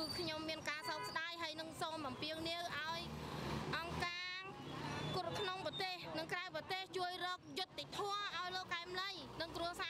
គឺខ្ញុំមានការសោកស្ដាយហើយនឹងសូមអំពាវនាវឲ្យអង្គការគ្រប់ក្នុងប្រទេសនិងក្រៅប្រទេសជួយរកយុត្តិធម៌ឲ្យលោកកែមលីនិងគ្រួសារ